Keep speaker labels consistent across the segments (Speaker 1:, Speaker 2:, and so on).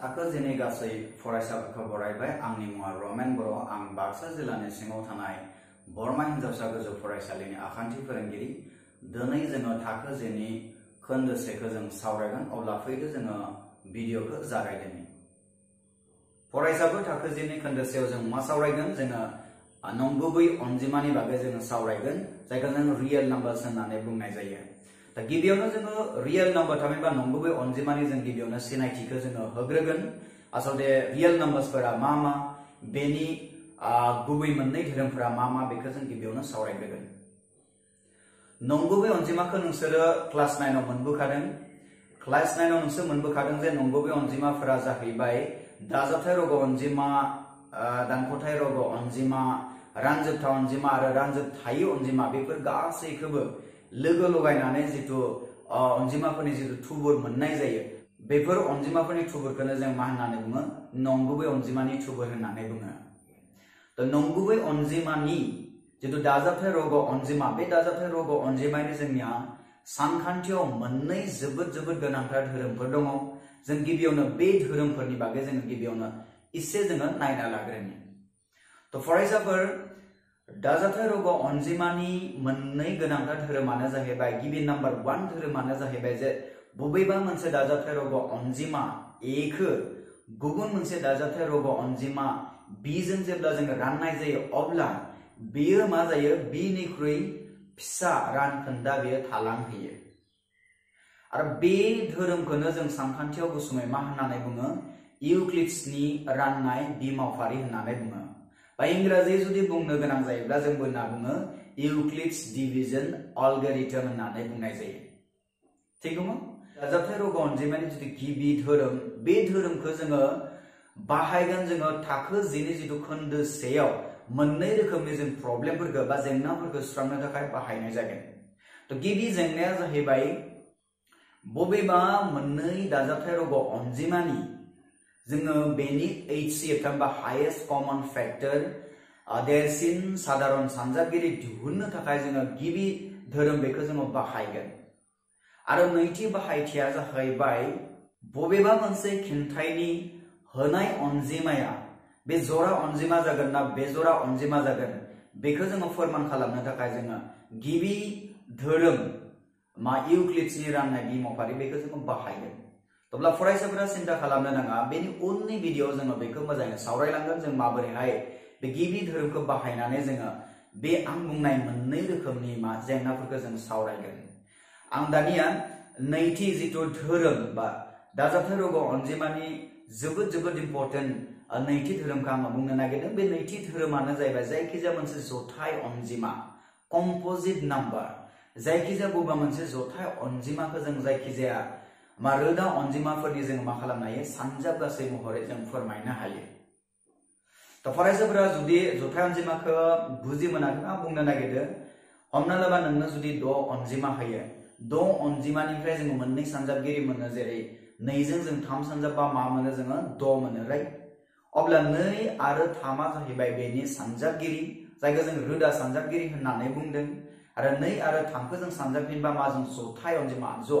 Speaker 1: थाखो जिनै गासै फरायसाफोरखौ बरायबाय आंनि मुङा रमेन बर' आं बाक्सा जिल्लानि सिङाव थानाय बरमा हिन्जावसा गोजौ फरायसालिनि आखान्थि फोरोंगिरि दिनै जोङो थाखो जिनि खोन्दो सेखौ जों सावरायगोन अब्ला फैदो जोङो भिडिअखौ जागायदोनि फरायसाफोर थाखो जिनि खोन्दो सेयाव जों मा सावरायगोन जोङो नंगुबै अनजिमानि बागै जोङो सावरायगोन जायखौ जों रियेल नाम्बार्स होननानै बुंनाय जायो दा गिबियावनो जोङो रियेल नाम्बार थामहिनबा नंगुबै अनजिमानि जों गिबियावनो सिनायथिखौ जोङो होग्रोगोन आसलते रियेल नाम्बार्सफोरा मा मा बेनि गुबै मोननै धोरोमफोरा मा मा बेखौ जों गिबियावनो सावरायग्रोगोन नंगुबै अनजिमाखौ नोंसोरो क्लास नाइनाव मोनबोखादों क्लास नाइनाव नोंसोर मोनबोखादों जे नंगुबै अनजिमाफोरा जाहैबाय दाजाबथाय रग अनजिमा दानख'थाय रग अनजिमा रानजोबथा अनजिमा आरो रानजोबथायै अनजिमा बेफोर गासैखौबो लोगो लगायनानै जिथु अनजिमाफोरनि जिथु थुबुर मोननाय जायो, बेफोर अनजिमाफोरनि थुबुरखौनो जों मा होननानै बुङो? नंगुबै थुबुर होननानै बुङो। थ' नंगुबै अनजिमानि रग अनजिमा, बे रग अनजिमानि जोंनिया सानखान्थियाव मोननै जोबोद जोबोद गोनांथार धोरोमफोर दङ। जों गिबियावनो बे एसे जोङो नायना लाग्रोनि। थ' दाजाबथाय रग अनजिमानि मोननै गोनांथार धोरोमानो जाहैबाय गिबि नाम्बार वान धोरोमानो जाहैबाय जे बबेबा मोनसे रग अनजिमा एखो, गुबुन मोनसे रग अनजिमा बिजों जेब्ला जोङो राननाय जायो, अब्ला बेयो मा जायो? बिनिख्रुइ फिसा रानखोन्दा बेयो थालांहोयो। आरो बे धोरोमखौनो जों सानखान्थियाव गुसुङै मा होननानै बुङो? इउक्लिड्सनि राननाय बिमावफारि होननानै बुङो। बा इंराजि जुदि बुंनो गोनां जायोब्ला जों होनना बुङो इउक्लिड्स डिभिजन अलगेरिथम होननानै बुंनाय जायो थिग दङ दाजाबथाय रग अनजिमानि जिथु गिबि धोरोम बे धोरोमखौ जोङो बाहायगोन जोङो थाखो जिनि जिथु खोन्दो सेयाव मोननै रोखोमनि जों प्रब्लेमफोरखौ बा जेंनाफोरखौ सुस्रांनो थाखाय बाहायनाय जागोन थ' गिबि जेंनाया जाहैबाय बबेबा मोननै दाजाबथाय रग अनजिमानि जोङो बेनि एचसिएफ थामहिनबा हायेस्ट कमन फेक्टर देरसिन साधारन सानजाबगिरि दिहुननो थाखाय जोङो गिबि धोरोम बेखौ जोङो बाहायगोन आरो नैथि बाहायथिया जाहैबाय बबेबा मोनसे खिन्थायनि होनाय अनजिमाया बे जरा अनजिमा जागोन ना बेजरा अनजिमा जागोन बेखौ जोङो फोरमान खालामनो थाखाय जोङो गिबि धोरोम मा इउक्लिड्सनि राननाय बिमाफारि बेखौ जोङो बाहायगोन अब्ला फरायसाफोरा सिन्था खालामनो नाङा। बेनि उननि भिडिअ जोङो बेखौ मोजाङै सावरायलांगोन। जों माबोरैहाय बे गिबि धोरोमखौ बाहायनानै जोङो बे आं बुंनाय मोननै रोखोमनि मा जेंनाफोरखौ जों सावरायगोन। आं दानिया नैथि जिथु धोरोम बा दाजाबथाय रग अनजिमानि जोबोद जोबोद इम्परटेन्ट नैथि धोरोमखौ आङो बुंनो नागिरदों। बे नैथि धोरोमानो जाहैबाय जायखिजाया मोनसे जथाय अनजिमा, कम्पजिट नाम्बार। जायखिजाया बबेबा मोनसे जथाय अनजिमाखौ जों जायखिजाया मा रोदा अनजिमाफोरनि जों मा खालामनो हायो सानजाब गासै महरै जों फोरमायनो हायो थ' फरायसाफोरा जुदि जथाय अनजिमाखौ बुजि मोनाखै आं बुंनो नागिरदों हमना लाबा नोंनो जुदि द' अनजिमा होयो द' अनजिमानिफ्राय जोङो मोननै सानजाबगिरि मोनो जेरै नैजों जों थाम सानजाब बा मा मोनो जोङो द' मोनो राइट अब्ला नै आरो थामा जाहैबाय बेनि सानजाबगिरि जायखौ जों रोदा सानजाबगिरि होननानै बुंदों आरो नै आरो थामखौ जों सानजाबफिनबा मा जों जथाय अनजिमा ज'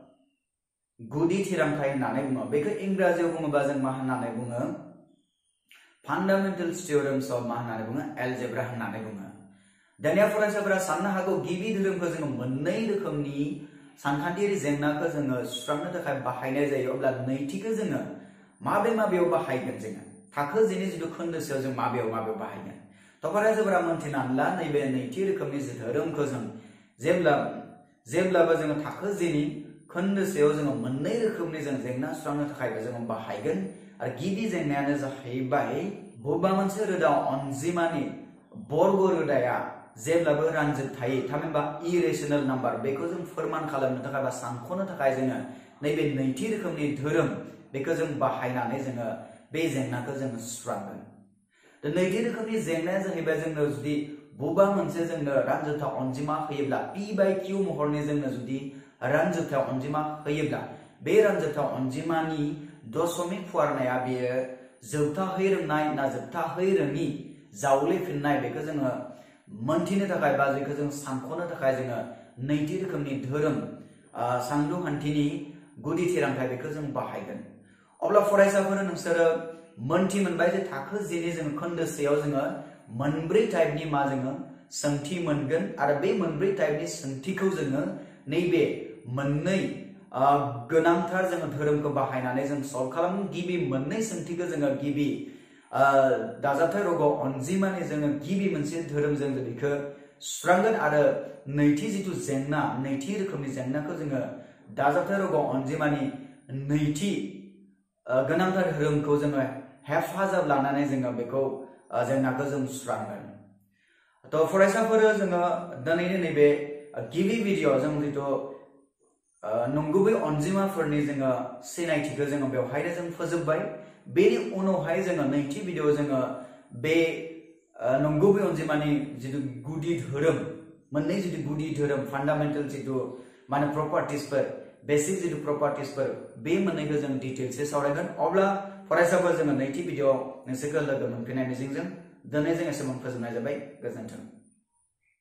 Speaker 1: गुदि थिरांथाय होननानै बुङो बेखौ इंराजियाव बुङोबा जों मा होननानै बुङो फान्डामेन्टेल थियरम्स अफ मा होननानै बुङो एलजेब्रा होननानै बुङो दानिया फरायसाफोरा साननो हागौ गिबि धोरोमखौ जोङो मोननै रोखोमनि सानखान्थियारि जेंनाखौ जोङो सुस्रांनो थाखाय बाहायनाय जायो अब्ला नैथिखौ जोङो माबे माबेयाव बाहायगोन जोङो थाखो जिनि जिथु खोन्दोसोआव जों माबेयाव माबेयाव बाहायगोन थ' फरायसाफोरा मोन्थिनानै ला नैबे नैथि रोखोमनि जि धोरोमखौ जों जेब्ला जेब्लाबो जोङो थाखो जिनि खोन्दोसेयाव जोङो मोननै रोखोमनि जों जेंना सुस्रांनो थाखायबो जोङो बाहायगोन आरो गिबि जेंनायानो जाहैबाय बबेबा मोनसे रोदा अनजिमानि बर्ग रोदाया जेब्लाबो रानजोबथायै थामहिनबा इरेशनेल नाम्बार बेखौ जों फोरमान खालामनो थाखाय बा सानख'नो थाखाय जोङो नैबे नैथि रोखोमनि धोरोम बेखौ जों बाहायनानै जोङो बे जेंनाखौ जोङो सुस्रांगोन दा नैथि रोखोमनि जेंनाया जाहैबाय जोंनो जुदि बबेबा मोनसे जोंनो रानजोबथा अनजिमा होयोब्ला पि बाय किउ महरनि जोंनो रानजोबथा अनजिमा होयोब्ला बे रानजोबथा अनजिमानि दशमिक फुवारनाया बेयो जोबथाहै रोंनाय ना जोबथाहै रोङि जावलेफिननाय बेखौ जोङो मोनथिनो थाखाय बा बेखौ जों सानख'नो थाखाय जोङो नैथि रोखोमनि धोरोम सानदुखान्थिनि गुदि थिरांथाय बेखौ जों बाहायगोन अब्ला फरायसाफोर नोंसोरो मोनथि मोनबाय जे थाखो जिनि जोङो खोन्दोसेयाव जोङो मोनब्रै टाइपनि मा जोङो सोंथि मोनगोन आरो बे मोनब्रै टाइपनि सोंथिखौ जोङो नैबे मोननै गोनांथार जोङो धोरोमखौ बाहायनानै जों सल्भ खालामो। गिबि मोननै सोंथिखौ जोङो गिबि दाजाबथाय रग अनजिमानि जोङो गिबि मोनसे धोरोमजों बेखौ सुस्रांगोन आरो नैथि जिथु जेंना, नैथि रोखोमनि जेंनाखौ जोङो दाजाबथाय रग अनजिमानि नैथि गोनांथार धोरोमखौ जोङो हेफाजाब लानानै जोङो बेखौ जेंनाखौ जों सुस्रांगोन। थ' फरायसाफोर जोङो दिनैनि नैबे गिबि भिडिअ जों जिथु नंगुबै अनजिमाफोरनि जोङो सिनायथिखौ जोङो बेवहायनो जों फोजोबबाय। बेनि उनावहाय जोङो नैथि भिडिअ जोङो बे नंगुबै अनजिमानि जिथु गुदि धोरोम, मोननै जिथु गुदि धोरोम फान्डामेन्टेल जिथु माने प्रपार्टिसफोर बेसिक जिथु प्रपार्टिसफोर बे मोननैखौ जों डिटेल्सै सावरायगोन। अब्ला फरायसाफोर, जोङो नैथि भिडिअ नोंसोरखौ लोगो मोनफिननाय मिजिंजों दिनै जों एसेबां फोजोबनाय जाबाय। गोजोन्थों।